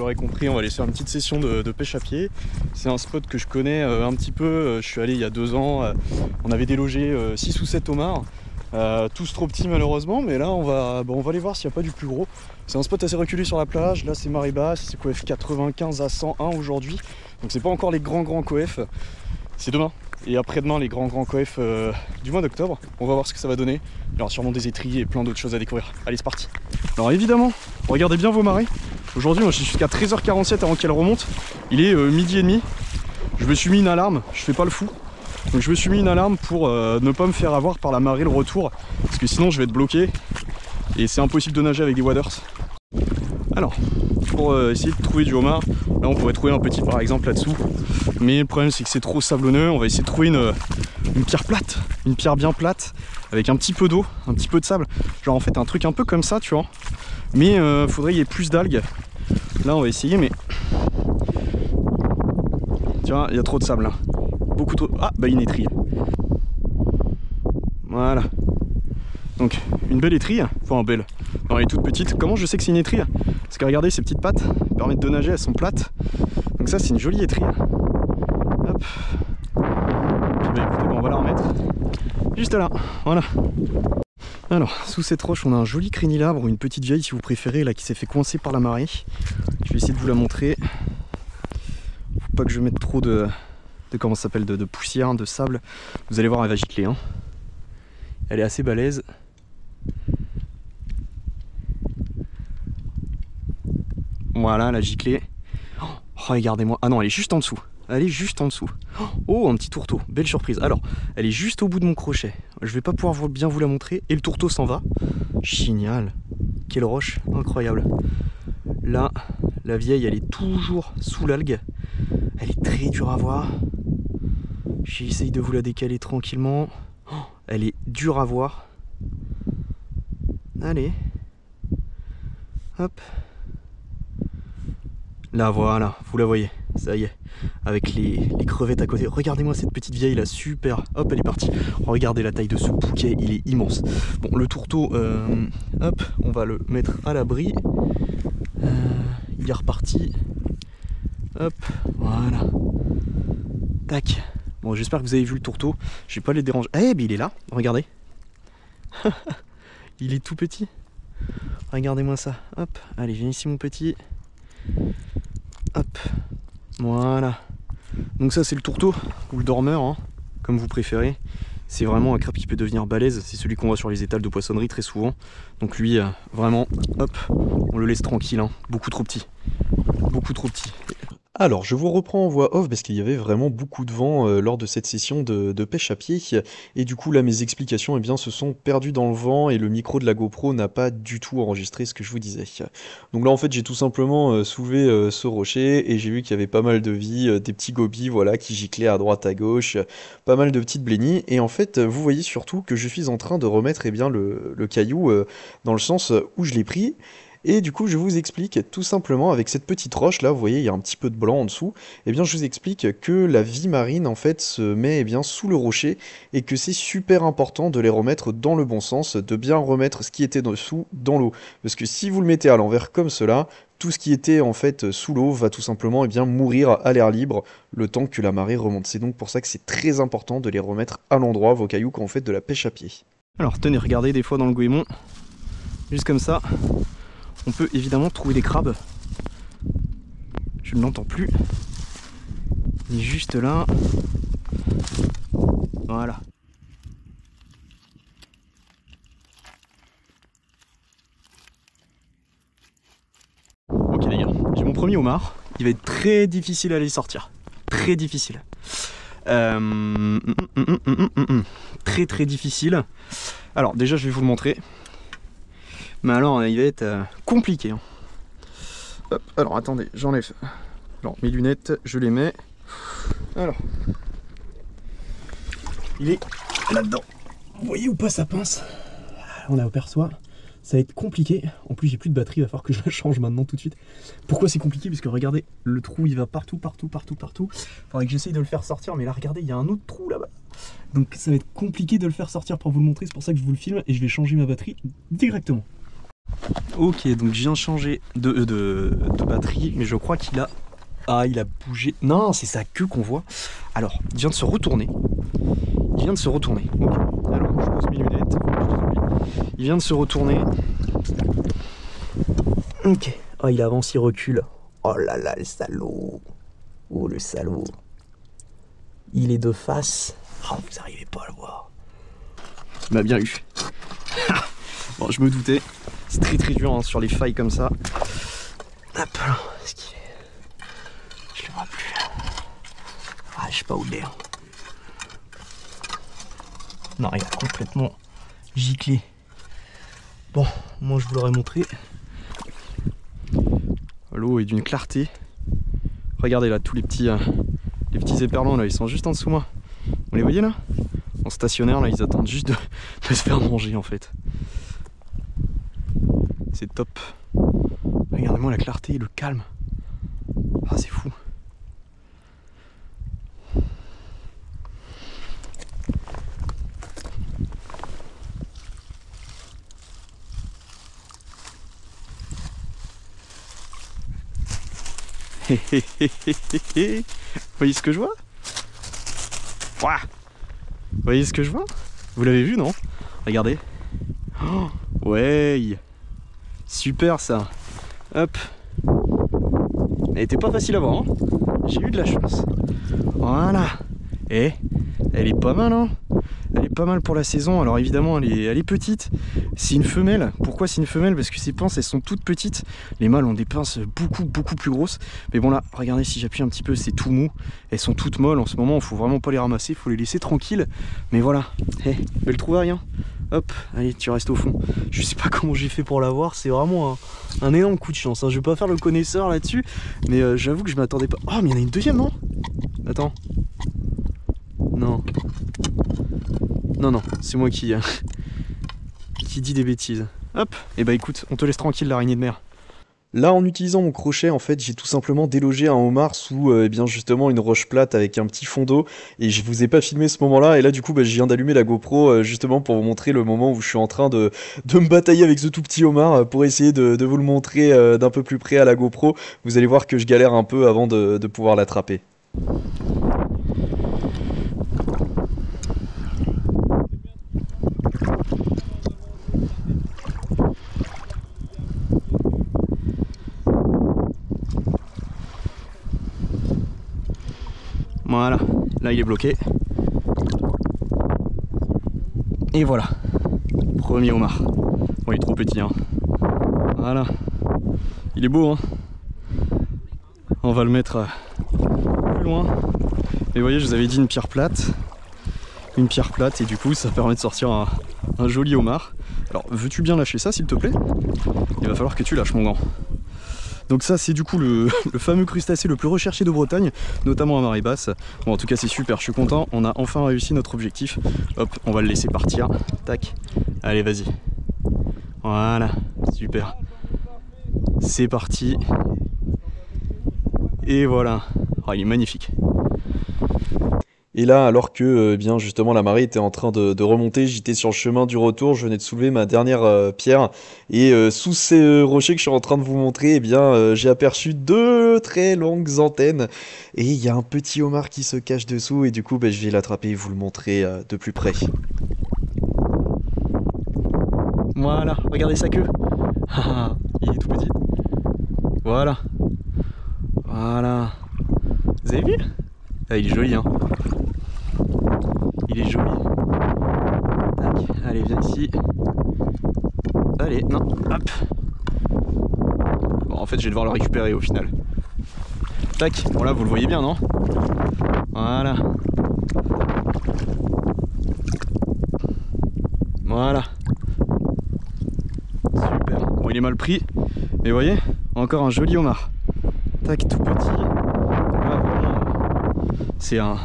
l'aurez compris, on va aller faire une petite session de, pêche à pied. C'est un spot que je connais euh, un petit peu. Euh, je suis allé il y a deux ans. Euh, on avait délogé 6 ou 7 homards. tous trop petits malheureusement, mais là on va, on va aller voir s'il n'y a pas du plus gros. C'est un spot assez reculé sur la plage. Là c'est marée basse, c'est coef 95 à 101 aujourd'hui. Donc c'est pas encore les grands grands coef. C'est demain. Et après-demain, les grands grands coefs du mois d'octobre. On va voir ce que ça va donner. Il y aura sûrement des étriers et plein d'autres choses à découvrir. Allez, c'est parti. Alors évidemment, regardez bien vos marées. Aujourd'hui, moi je suis jusqu'à 13h47 avant qu'elle remonte. Il est euh, midi et demi. Je me suis mis une alarme, je fais pas le fou. Donc je me suis mis une alarme pour euh, ne pas me faire avoir par la marée le retour. Parce que sinon je vais être bloqué. Et c'est impossible de nager avec des waders. Alors, pour euh, essayer de trouver du homard, là on pourrait trouver un petit par exemple là-dessous. Mais le problème c'est que c'est trop sablonneux. On va essayer de trouver une, une pierre plate, une pierre bien plate, avec un petit peu d'eau, un petit peu de sable. Genre en fait un truc un peu comme ça, tu vois. Mais euh, faudrait qu'il y ait plus d'algues. Là on va essayer mais... Tu vois, il y a trop de sable là. Beaucoup trop... Ah bah une étrille. Voilà. Donc une belle étrille, enfin belle. Non elle est toute petite. Comment je sais que c'est une étrille Parce que regardez ces petites pattes permettent de nager, elles sont plates. Donc ça c'est une jolie étrille. Hop. Bah, écoutez, on va la remettre. Juste là, voilà. Alors, sous cette roche, on a un joli crénilabre, une petite vieille si vous préférez, là qui s'est fait coincer par la marée. Je vais essayer de vous la montrer. Faut pas que je mette trop de, de comment s'appelle, de, poussière, de sable. Vous allez voir, elle va gicler. Hein. Elle est assez balèze. Voilà, la giclée. Oh, regardez-moi. Ah non, elle est juste en dessous. Elle est juste en dessous. Oh, un petit tourteau. Belle surprise. Alors, elle est juste au bout de mon crochet. Je vais pas pouvoir bien vous la montrer. Et le tourteau s'en va. Génial. Quelle roche. Incroyable. Là, la vieille, elle est toujours sous l'algue. Elle est très dure à voir. J'essaye de vous la décaler tranquillement. Elle est dure à voir. Allez. Hop. Là, voilà. Vous la voyez. Ça y est avec les, crevettes à côté. Regardez-moi cette petite vieille là, super. Hop, elle est partie. Regardez la taille de ce bouquet, il est immense. Bon, le tourteau, euh, hop, on va le mettre à l'abri. Euh, il est reparti. Hop, voilà. Tac. Bon, j'espère que vous avez vu le tourteau. Je vais pas les déranger. Eh, mais il est là, regardez. il est tout petit. Regardez-moi ça. Hop, allez, viens ici mon petit. Hop, voilà. Donc ça c'est le tourteau ou le dormeur, hein, comme vous préférez. C'est vraiment un crabe qui peut devenir balèze. C'est celui qu'on voit sur les étals de poissonnerie très souvent. Donc lui, euh, vraiment, hop, on le laisse tranquille. Hein. Beaucoup trop petit. Beaucoup trop petit. Alors, je vous reprends en voix off parce qu'il y avait vraiment beaucoup de vent euh, lors de cette session de, pêche à pied. Et du coup, là, mes explications eh se sont perdues dans le vent et le micro de la GoPro n'a pas du tout enregistré ce que je vous disais. Donc là, en fait, j'ai tout simplement euh, soulevé euh, ce rocher et j'ai vu qu'il y avait pas mal de vie, des petits gobies voilà, qui giclaient à droite, à gauche, pas mal de petites blénies. Et en fait, vous voyez surtout que je suis en train de remettre eh bien, le caillou dans le sens où je l'ai pris. Et du coup, je vous explique tout simplement avec cette petite roche là, vous voyez, il y a un petit peu de blanc en dessous. Et eh bien, je vous explique que la vie marine en fait se met eh bien sous le rocher et que c'est super important de les remettre dans le bon sens, de bien remettre ce qui était dessous dans l'eau. Parce que si vous le mettez à l'envers comme cela, tout ce qui était en fait sous l'eau va tout simplement eh bien, mourir à l'air libre le temps que la marée remonte. C'est donc pour ça que c'est très important de les remettre à l'endroit, vos cailloux, quand vous faites de la pêche à pied. Alors tenez, regardez des fois dans le goémon, juste comme ça, on peut évidemment trouver des crabes. Je ne l'entends plus. Il est juste là. Voilà. Ok les gars, j'ai mon premier homard. Il va être très difficile à aller sortir. Très difficile. Euh, hum, hum, hum, très très difficile. Alors déjà je vais vous le montrer. Mais alors, il va être euh, compliqué. Hein. Hop, alors attendez, j'enlève. Alors, mes lunettes, je les mets. Alors, il est là-dedans. Vous voyez où pas sa pince? On aperçoit. Ça va être compliqué. En plus, j'ai plus de batterie, il va falloir que je la change maintenant tout de suite. Pourquoi c'est compliqué? Parce que regardez, le trou il va partout, partout, partout, partout. Faudrait que j'essaye de le faire sortir, mais là, regardez, il y a un autre trou là-bas. Donc ça va être compliqué de le faire sortir pour vous le montrer. C'est pour ça que je vous le filme et je vais changer ma batterie directement. Ok, donc je viens changer de, euh, de, batterie, mais je crois qu'il a. Ah, il a bougé. Non, c'est sa queue qu'on voit. Alors, il vient de se retourner. Il vient de se retourner. Ok. Je pose mes lunettes. Il vient de se retourner. Ok. Oh, il avance, il recule. Oh là là, le salaud. Oh, le salaud. Il est de face. Oh, vous n'arrivez pas à le voir. Il m'a bien eu. bon, je me doutais. C'est très très dur hein, sur les failles comme ça. Hop, est-ce est... Je le vois plus. Ah, je sais pas où il est. hein. Non, il a complètement giclé. Bon, moi je vous l'aurais montré. L'eau est d'une clarté. Regardez là, tous les petits, euh, les petits là, ils sont juste en dessous moi. Vous les voyez là? En stationnaire là, ils attendent juste de se faire manger en fait. C'est top. Regardez-moi la clarté, le calme. Ah, c'est fou. Voyez ce que je vois? Vous voyez ce que je vois? Vous l'avez vu, non? Regardez. Oh, ouais Super ça Hop Elle était pas facile à voir, hein J'ai eu de la chance. Voilà Et elle est pas mal, hein Elle est pas mal pour la saison. Alors évidemment, elle est, petite. C'est une femelle. Pourquoi c'est une femelle? Parce que ces pinces, elles sont toutes petites. Les mâles ont des pinces beaucoup, beaucoup plus grosses. Mais bon là, regardez, si j'appuie un petit peu, c'est tout mou. Elles sont toutes molles en ce moment. Il faut vraiment pas les ramasser. Il faut les laisser tranquilles. Mais voilà. Hé, elle trouve rien. Hop, allez, tu restes au fond. Je sais pas comment j'ai fait pour l'avoir. C'est vraiment un, énorme coup de chance. hein. Je vais pas faire le connaisseur là-dessus. Mais euh, j'avoue que je m'attendais pas. Oh, mais il y en a une deuxième, non? Attends. Non. Non, non, c'est moi qui, euh, qui dit des bêtises. Hop, et bah écoute, on te laisse tranquille l'araignée de mer. Là, en utilisant mon crochet, en fait, j'ai tout simplement délogé un homard sous, euh, eh bien justement, une roche plate avec un petit fond d'eau. Et je vous ai pas filmé ce moment-là. Et là, du coup, bah, je viens d'allumer la GoPro euh, justement pour vous montrer le moment où je suis en train de, de me batailler avec ce tout petit homard euh, pour essayer de, de vous le montrer d'un peu plus près à la GoPro. Vous allez voir que je galère un peu avant de, de pouvoir l'attraper. Voilà, là bloqué. Et voilà, premier homard. Bon, il est trop petit, hein. Voilà, il est beau, hein. On va le mettre euh, plus loin. Vous voyez, je vous avais dit une pierre plate. Une pierre plate, et du coup, ça permet de sortir un joli homard. Alors, veux-tu bien lâcher ça, s'il te plaît? Il va falloir que tu lâches, mon gant. Donc ça c'est du coup le, fameux crustacé le plus recherché de Bretagne, notamment à marée basse. Bon en tout cas c'est super, je suis content, on a enfin réussi notre objectif. Hop, on va le laisser partir. Tac. Allez vas-y. Voilà, super. C'est parti. Et voilà. Ah, il est magnifique. Et là, alors que euh, bien justement la marée était en train de, remonter, j'étais sur le chemin du retour, je venais de soulever ma dernière euh, pierre et euh, sous ces rochers que je suis en train de vous montrer, eh bien j'ai aperçu deux très longues antennes et il y a un petit homard qui se cache dessous et du coup bah, je vais l'attraper et vous le montrer de plus près. Voilà, regardez sa queue. Ah, il est tout petit. Voilà. Voilà. Vous avez vu? Ah, il est joli, hein. Il est joli. Tac. Allez, viens ici. Allez, non, hop. Bon, en fait, je vais devoir le récupérer au final. Tac. Bon, là, vous le voyez bien, non? Voilà. Voilà. Super. Bon, il est mal pris. Mais vous voyez, encore un joli homard. Tac, tout petit. C'est un,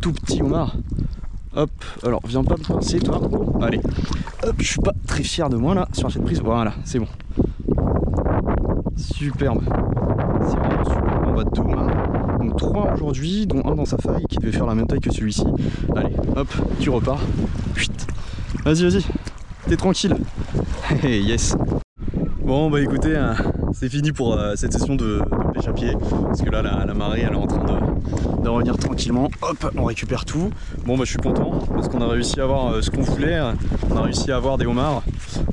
tout petit homard. Hop, alors viens pas me pincer toi. Allez. Hop, je suis pas très fier de moi là sur cette prise. Voilà, c'est bon. Superbe. C'est vraiment super. On va deux homards. Donc trois aujourd'hui, dont un dans sa faille qui devait faire la même taille que celui-ci. Allez, hop, tu repars. Vas-y, vas-y. T'es tranquille. Hey, yes. Bon bah écoutez, hein, c'est fini pour euh, cette session de, pêche à pied. Parce que là la, marée elle est en train de, revenir tranquillement. Hop, on récupère tout. Bon bah je suis content parce qu'on a réussi à avoir euh, ce qu'on voulait. On a réussi à avoir des homards.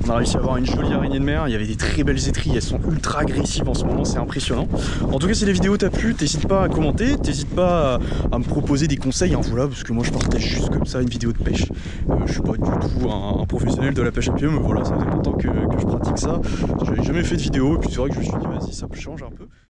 On a réussi à avoir une jolie araignée de mer. Il y avait des très belles étrilles, elles sont ultra agressives en ce moment, c'est impressionnant. En tout cas si les vidéos t'a plu, t'hésites pas à commenter, t'hésites pas à, me proposer des conseils, hein, voilà, parce que moi je partage juste comme ça une vidéo de pêche. Euh, je suis pas du tout un, professionnel de la pêche à pied, mais voilà, ça fait longtemps que, que je pratique ça. J'avais jamais fait de vidéo, et puis c'est vrai que je me suis dit, vas-y, ça change un peu.